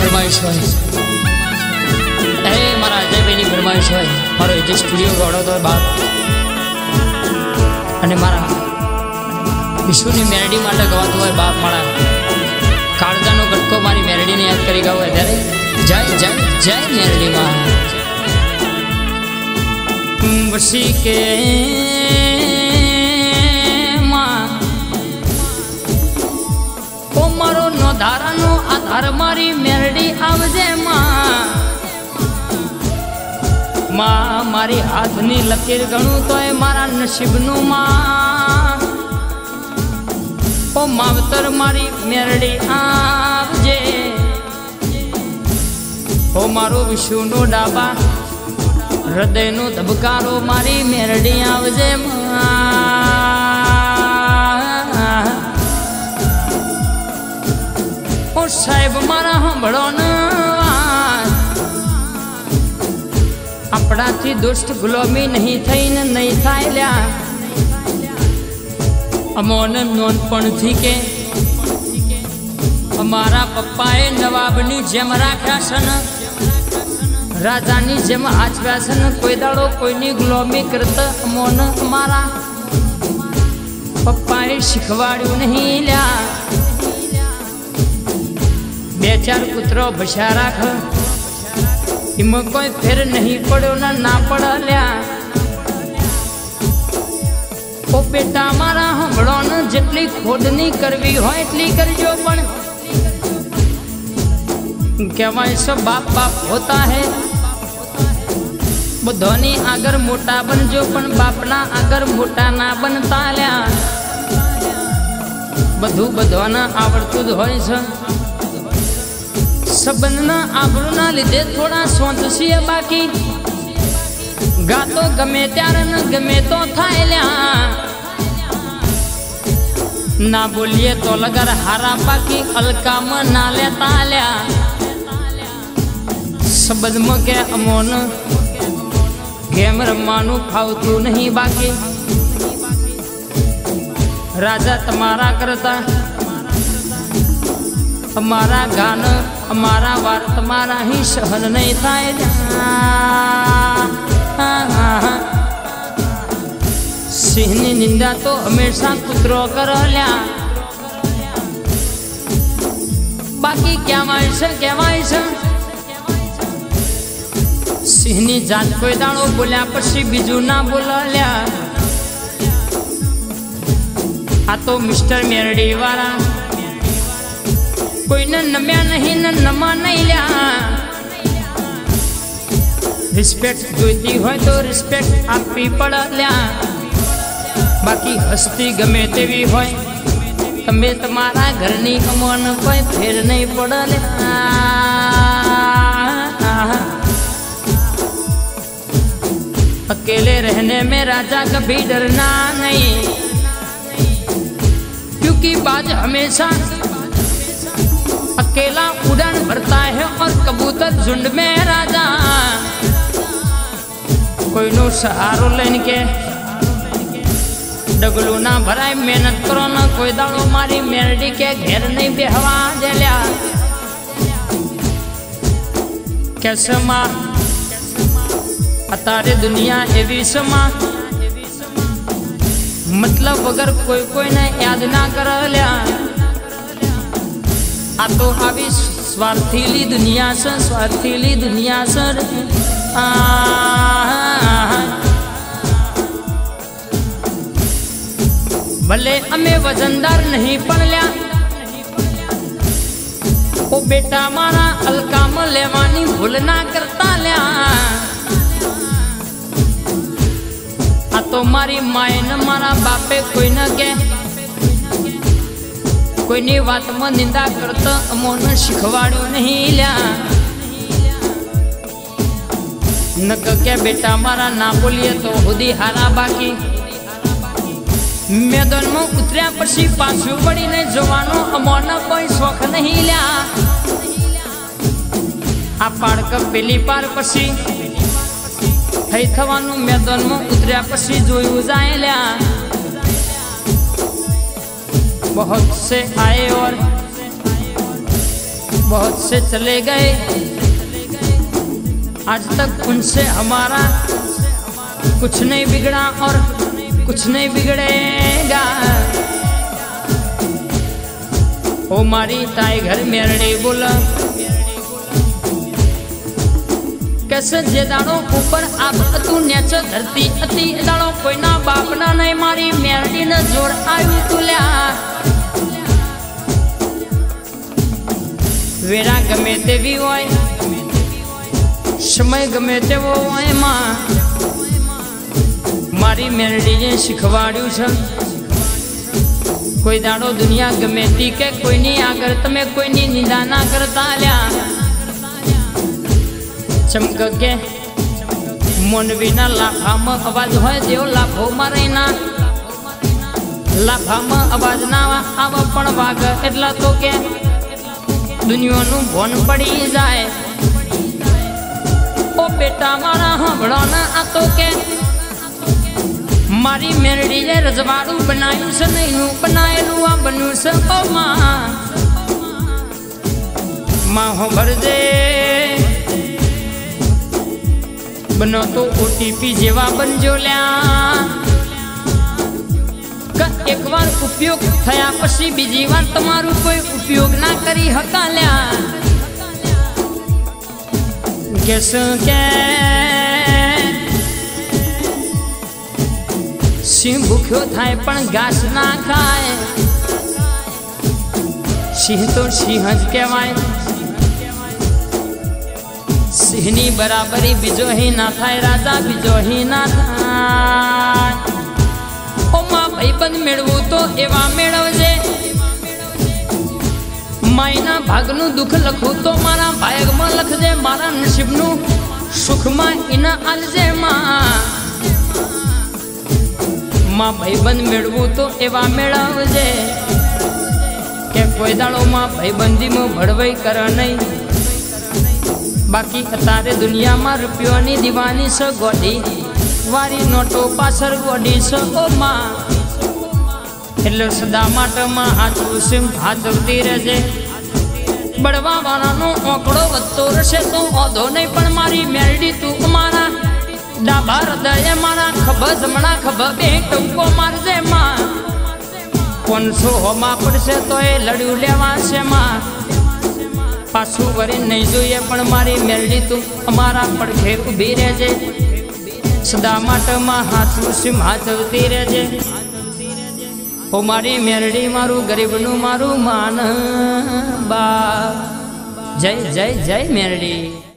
ફરમાઈશ હોય. એ મારા અજયભાઈની ફરમાઈશ હોય. મારો જે સ્ટુડિયો ગોળો તો બાપ. અને મારા વિશ્વની મેરડી માટે ગવાતું હોય બાપ મારા. કાળજાનો ગટકો મારી મેરડીને યાદ કરી ગયો હોય ત્યારે. જય જય જય મેરડીમાં. વસી કે મારો નોધારાનો આધાર મારી મેરડી આવજે માં. માં, મારી હાથની લકીર ગણું તો એ મારા નસીબનું માં. ઓ માવતર, મારી મેરડી આવજે. ઓ મારો વિષ્ણુનો ડાબા હૃદયનો ધબકારો મારી મેરડી આવજે માં. સાહેબ, મારા સાંભળો આપણાથી દુષ્ટ ગુલામી નહીં થઈને નહીં થાય લ્યા. અમોને નોંધપણથી કે અમારા પપ્પાએ નવાબની જેમ રાખ્યા છે રાજાની જેમ આચવ્યા છે કોઈ દાડો કોઈની ગુલામી કરતા અમોને અમારા પપ્પાએ શીખવાડ્યું નહીં લ્યા. બે ચાર કૂતરો ભસા રાખ. એમાં કોઈ ફેર નહીં પડ્યો ને ના પડલ્યા. ઓ બેટા, મારા હંભળો ને જેટલી ખોદની કરવી હોય એટલી કરજો પણ. કહેવાય સો બાપ બાપ હોતા હે. બધાની આગળ મોટા બનજો પણ બાપના આગળ મોટા ના બનતા લ્યા. બધું બધાને આવડતું જ હોય છે. સંબંધના આબરૂના લીધે થોડા સોંત છીએ બાકી. ગાતો ગમે ત્યારે ન ગમે તો થાય લ્યા. ના બોલીએ તો લગર હારા પાકી અલકામાં ના લેતા લ્યા. સંબંધમાં કે અમોન. ગેમ રમવાનું ફાવતું નહીં બાકી. રાજા તમારા કરતા. અમારા ગાન અમારા વાર તમારા હી સહન નહીં થાય સિંહની નિંદા તો હંમેશા કૂતરો કરલ્યા બાકી કહેવાય છે કહેવાય છે. સિંહની જાત કોઈ દાણો બોલ્યા પછી બીજું ના બોલ્યા આ તો મિસ્ટર મેરડી વાળા કોઈને નમ્યા નહીં ને નમા નહીં લ્યા રિસ્પેક્ટ જોઈતી હોય તો રિસ્પેક્ટ આપવી પડે લ્યા બાકી હસ્તી ગમે તેવી હોય તમે તમારા ઘરની અમોન કોઈ ફેર નહીં પડે લ્યા अकेले रहने में राजा कभी डरना नहीं क्योंकि बाज हमेशा अकेला उड़न भरता है और कबूतर झुंड में राजा। कोई नो सहारो लेन के डगलू ना भराए, मेहनत करो ना कोई दाड़ो मारी, मेरडी के घेर नहीं बेहवा जलिया कैसे मा अतारे दुनिया एवी समा मतलब अगर कोई कोई ने याद ना कर लिया। આ તો આવી સ્વાર્થીલી દુનિયા છે, સ્વાર્થીલી દુનિયા છે. ભલે અમે વજનદાર નહીં પણ ઓ બેટા મારા અલકામ લેવાની ભૂલ ના કરતા લ્યા. આ તો મારી માય ને મારા બાપે કોઈ ન કે કોઈની વાતમાં નિંદા કરતો અમોને શીખવાડ્યું નહીં લ્યા. નક કે બેટા, મારા ના બોલીએ તો હુદી હારા બાકી. મેદાનમાં ઉતર્યા પછી પાછું પડીને જોવાનો અમોનો કોઈ શોખ નહીં લ્યા. આ પાડક પેલી પાર પછી થઈ થવાનું મેદાનમાં ઉતર્યા પછી જોયું જાય લ્યા. बहुत से आए और बहुत से चले गए आज तक उनसे हमारा कुछ नहीं बिगड़ा और कुछ नहीं बिगड़ेगा ओ मारी ताई घर मेरड़े बोला कैसे जे दाड़ो ઉપર આપ હતું નેચ ધરતી હતી એ દાડો કોઈના બાપના નહીં મારી મેરડીને જોર આવ્યું તું વેરા ગમે તેવી હોય, સમય ગમે તેવો હોયમાં મારી મેરડીને શીખવાડ્યું છે, કોઈ દાડો દુનિયા ગમે તી કે કોઈની આગળ તમે કોઈની નિંદા ના કરતા લ્યા. ચમક કે મોનવીના લાફામાં અવાજ હોય તેવો લાફો મારેના લાફામાં અવાજ ના આવે પણ વાઘ એટલા તો કે દુનિયાનું ભોન પડી જાય. ઓ બેટા, મારા હંભળો ના આ તો કે મારી મેરડીએ રજવાડું બનાવ્યું છે, નહીં બનાવેલું આ બન્યું છે, ઓ માં. માં હો ભરજે બનો તો ઓટીપી જેવા બનજો લ્યા. એકવાર ઉપયોગ થયા પછી બીજી વાર તમારું કોઈ ઉપયોગ ના કરી હકાલ્યા કેસ કે સિંહ ભૂખ્યો થાય પણ ઘાસ ના ખાય. સિંહ તો સિંહ જ કહેવાય. સિંહની બરાબરી બીજો હી ના થાય, રાજા બીજો હી ના થાય. ભાઈબંધ મેળવું તો એવા મેળવજે. માયના ભાગનું દુઃખ લખું તો મારા ભાગમાં લખજે, મારા નસીબનું સુખમાં ઇના આલજે માં. ભાઈબંધ મેળવું તો એવા મેળવજે. કે કોઈ દાડોમાં ભાઈબંધીમાં ભળવાઈ કરે નહીં. બાકી અત્યારે દુનિયામાં રૂપિયોની દીવાની છે ગોડી, વારી નોટો પાછળ ગોડી છે ઓ માં. એટલે સદા માટમાં હાથું સિમ હાથવતી રહેજે બળવા વાળાનો ઓકળો વધતો રહેશે તો ઓધો નહીં, પણ મારી મેરડી તું મારા ડાબા હૃદય મારા, ખભ જમણા, ખભ બે ટૂંકો મારજે માં. કોનસો હોમાં પડશે તો એ લડ્યું લેવા છે માં. પાછું વળી નહીં જોઈએ, પણ મારી મેરડી તું અમારા પડખે ઊભી રહેજે. સદા માટમાં હાથું સિંહ હાથવતી રહેજે ઓ મારી મેરડી મારું ગરીબનું મારું માન બા જય જય જય મેરડી.